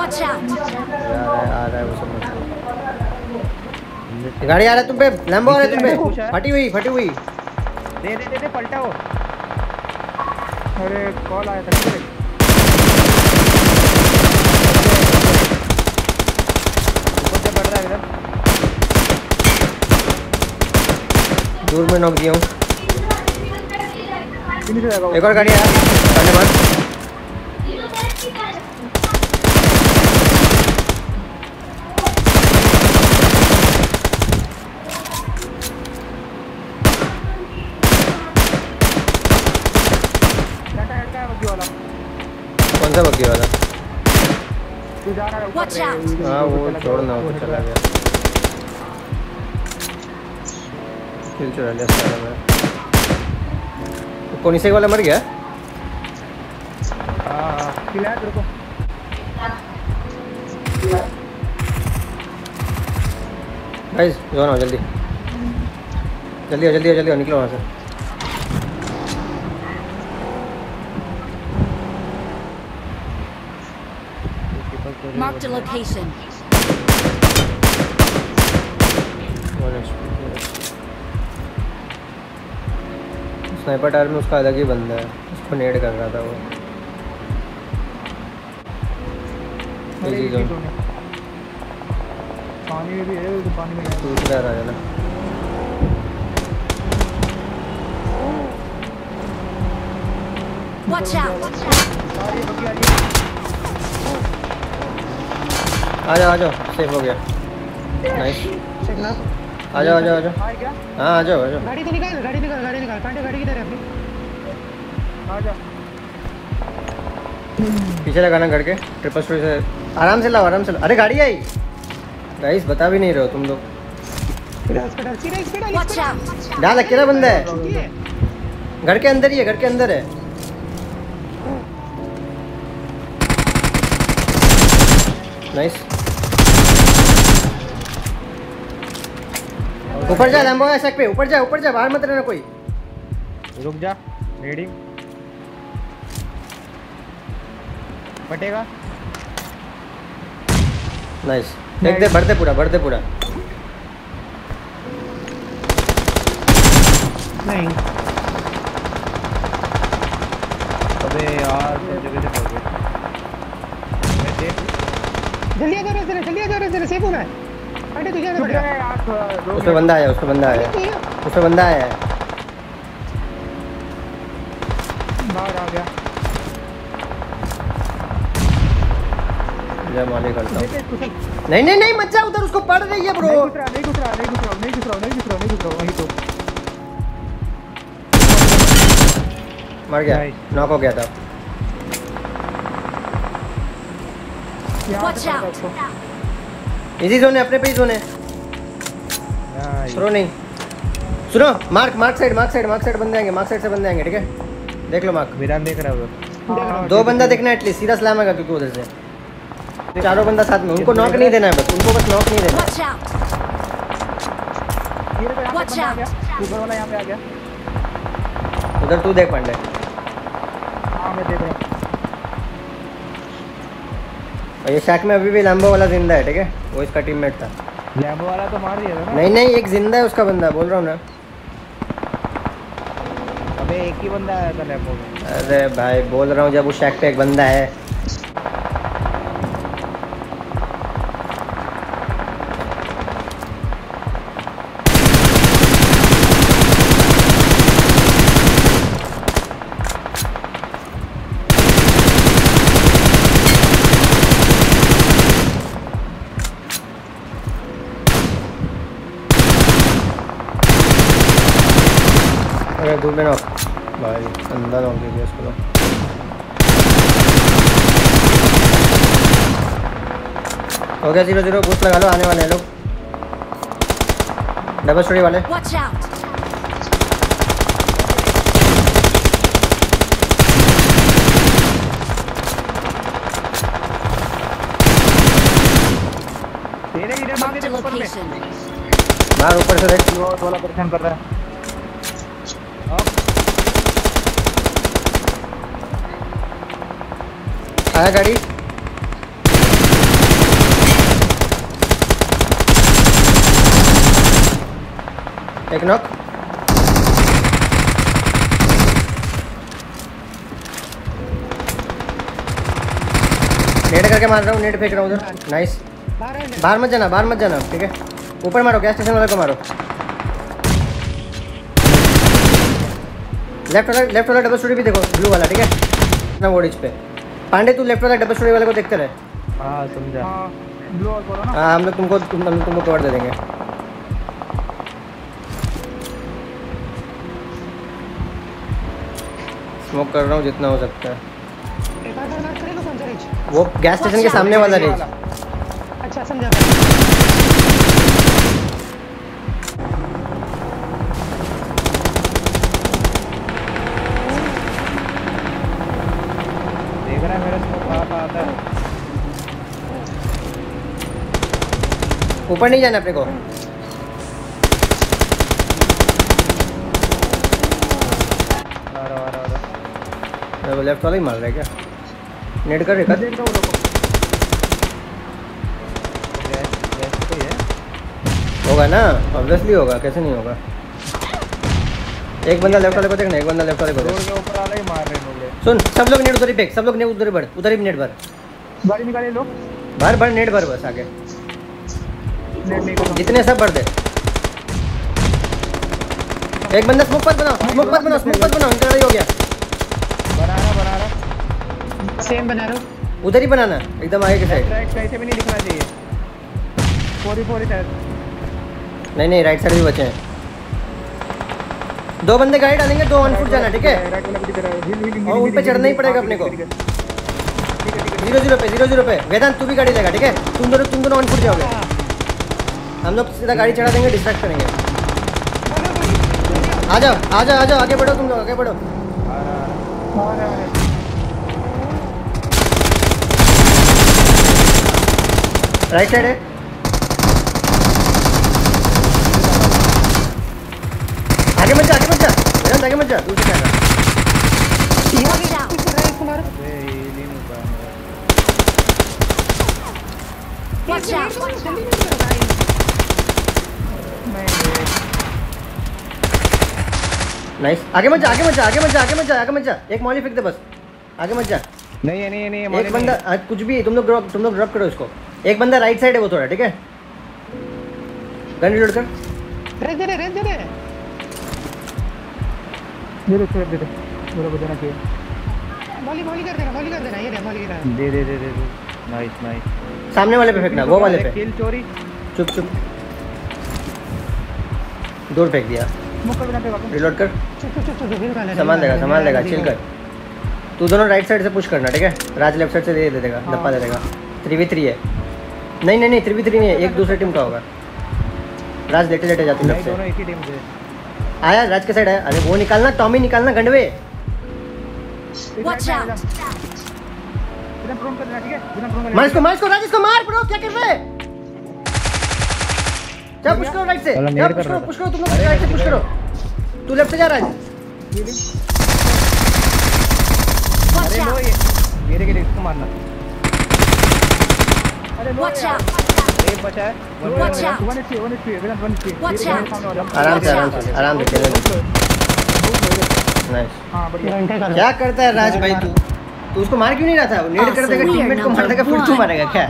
Watch out! आ रहा है आ रहा है वो समझ गाड़ी आ रहा है तुम पे लैम्बो आ रहा है तुम पे। फटी हुई फटी हुई। दे दे दे दे पलटा वो। अरे कॉल आया था किधर है? ऊपर से बढ़ रहा है इधर। दूर में नॉक दिया हूँ। हो एक और गाड़ी आया सामने बाद टाटा हेड का है बग्गी वाला सा बग्गी वाला। तू है वो चला गया, छोड़ना वो वो चला गया। किल चुरा लिया सारा मैं। तो कौन से वाला मर गया? हाँ हाँ किल को गाइस जो ना जल्दी। जल्दी आओ जल्दी आओ जल्दी आओ निकलो वहाँ से। Marked a location. Sniper tyre में उसका अलग ही बंदा है। उसको नेड कर रहा था वो। इजी जोन पानी में भी है तो पानी में है। दूसरा रहा ना। Watch out! आ रही बग्गी आ जाओ आ जाओ सेफ़ हो गया। नाइस आ जाओ आ जाओ आ जाओ। हाँ आ जाओ आ जाओ। गाड़ी तो निकाल गाड़ी निकाल गाड़ी निकाल। कांटे गाड़ी किधर है अपनी आ जा पीछे लगाना घर के ट्रिपल स्टोरी से। आराम से लाओ आराम से लाओ। अरे गाड़ी आई। गाइस बता भी नहीं रहे हो तुम लोग! डाल अकेला बंदा है। घर के अंदर ही है घर के अंदर है। नाइस ऊपर जा लंबो सक पे। ऊपर जा ऊपर जा बाहर मत रहना कोई। रुक जा रीडिंग बटेगा? नाइस देख दे बढ़ते पूरा बढ़ते पूरा। नहीं। अबे यार जगह से पड़ गए जल्दी आ जा रे जरा जल्दी आ जा रे जरा सेफ़ होना है तुझे आना पड़ेगा यार उस पे बंदा आया उस पे बंदा आया। उस पे बंदा आया। बाहर आ गया। जय मालिक करता हूँ। नहीं नहीं नहीं नहीं मत जा उधर उसको पड़ रही है ब्रो घुस रहा नहीं घुस रहा नहीं घुस रहा नहीं घुस रहा नहीं घुस रहा नहीं घुस रहा वहीं तो। मर गया. नॉक हो गया था। Watch out. इजी जोन है अपने पे ही जोन है थ्रो नहीं सुनो mark mark side mark side mark side बंदे आएँगे मार्क साइड से बंदे आएँगे ठीक है? देख लो मार्क विरान देख रहा है उधर हाँ, दो बंदा देखना एटलीस्ट सीधा सलाम आएगा क्योंकि उधर से. चारों बंदा साथ में उनको नॉक नहीं देना है बस उनको बस नॉक नहीं देना उधर तू देख पांडे. हाँ मैं देख रहा हूँ. और ये शैक में अभी भी लैम्बो वाला ज़िंदा है ठीक है? वो इसका टीममेट था। लैम्बो वाला तो मार दिया था ना? नहीं नहीं एक ज़िंदा है उसका बंदा बोल रहा हूँ ना। अबे एक ही बंदा आया था लैम्बो में। अरे भाई बोल रहा हूँ जब उस शैक पे एक बंदा है दूर में नॉक भाई अंदर दे दिया उसको तो। हो गया ज़ीरो ज़ीरो बूस्ट लगा लो आने वाले हैं लोग। डबल स्टोरी वाले। ऊपर से देख। वो वाला परेशान कर रहा है। आया गाड़ी। एक नॉक नेट करके मार रहा हूँ नेट फेंक रहा हूँ उधर। नाइस बाहर मत जाना, बाहर मत जाना, ठीक है? ऊपर मारो गैस स्टेशन वाले को मारो। लेफ़्ट वाला लेफ़्ट वाला डबल स्टोरी भी देखो ब्लू वाला ठीक है? ना वोडिज पे। पांडे तू लेफ़्ट वाला डबल स्टोरी वाले को देखते रहे। हाँ समझा हाँ ब्लू और बोलो ना। हाँ हम लोग तुमको तुम, हम लोग तुमको कवर दे देंगे। स्मोक कर रहा हूँ जितना हो सकता है। रिच वो गैस स्टेशन के सामने वाला रेंज अच्छा समझा। आता है। ऊपर नहीं जाना अपने को। आ रहा आ रहा वो लेफ़्ट वाला ही मार रहा है क्या? नेट कर रेखा देख रहा हूँ तो होगा ना? ऑब्वियसली होगा कैसे नहीं होगा? एक बंदा लेफ़्ट वाले को देखना एक बंदा लेफ़्ट वाले को रोड के ऊपर वाला ही मार रहे हैं सुन सब लोग नेट उधर ही फेंक सब लोग नेट उधर ही भर उधर ही नेट भर। गाड़ी निकाले लो भर भर नेट भर बस आगे। जितने सब भर दे। एक बंदा स्मोक पत बनाओ स्मोक पत बनाओ स्मोक पत बनाओ इनका हो गया। बना रहा बना रहा। सेम बना रहा। उधर ही बनाना एकदम आगे के साइड राइट साइड से भी नहीं दिखना चाहिए। फोरी फोरी शायद नहीं नहीं राइट साइड भी बचे हैं। दो बंदे गाड़ी डालेंगे, दो वन फुट जाना, ठीक है? और उन पे चढ़ना ही पड़ेगा अपने को। ज़ीरो ज़ीरो पे ज़ीरो ज़ीरो पे। वेदांत, तू भी गाड़ी लेगा, ठीक है? तुम दोनों तुम दोनों वन फुट जाओगे। हम लोग सीधा गाड़ी चढ़ा देंगे डिस्ट्रैक्ट करेंगे। आ जाओ आ जाओ आ जाओ, आगे बढ़ो तुम लोग, आगे बढ़ो। राइट साइड है? आगे मत जा आगे मत जा। वेदांत आगे मत जा दूसरी साइड Watch out! है हो नाइस आगे मत जा आगे मत जा आगे मत जा आगे मत जा आगे मत जा। एक मौली फेंक दे बस। आगे मत जा। नहीं है नहीं है नहीं है एक बंदा आज कुछ भी तुम लोग ड्रॉप तुम लोग ड्रॉप करो इसको। एक बंदा राइट साइड है वो थोड़ा ठीक है? गन रिलोड कर। रेस दे दे रेस दे दे दे दे मेरा बजाना चाहिए। मौली मौली कर देना मौली कर देना ये दे मौली कर दे दे दे दे दे। नाइस नाइस सामने वाले पे फेंकना वो वाले पे। किल चोरी। चुप चुप। दूर फेंक दिया। रिलोड कर। चुप चुप चुप चुप बिल का सामान देगा सामान देगा चिल कर। तू दोनों राइट साइड से पुश करना ठीक है? राज लेफ़्ट साइड से दे दे देगा धप्पा दे देगा। थ्री वी थ्री है। नहीं नहीं नहीं थ्री वी थ्री नहीं है एक दूसरे टीम का होगा। राज लेटे लेटे जाती लेफ़्ट दोनों एक ही टीम से। आया राज के साइड आया। अरे वो निकालना टॉमी निकालना गंडवे। है? मार इसको मार इसको राज इसको मार ब्रो क्या कर रहे हैं? जा पुश करो राइट से। चलो, पुश करो पुश करो तुम लोग राइट से पुश करो। तू लेफ़्ट से जा राज। Watch अरे लो ये। मेरे के लिए इसको मारना। अरे लो! एक बचा है Watch out! Watch out! आराम से आराम से आराम से खेलने नाइस हाँ बढ़िया। क्या करता है राज भाई तू? तू उसको मार क्यों नहीं रहा था? वो नेट कर देगा टीममेट को मार देगा फिर तू मारेगा क्या?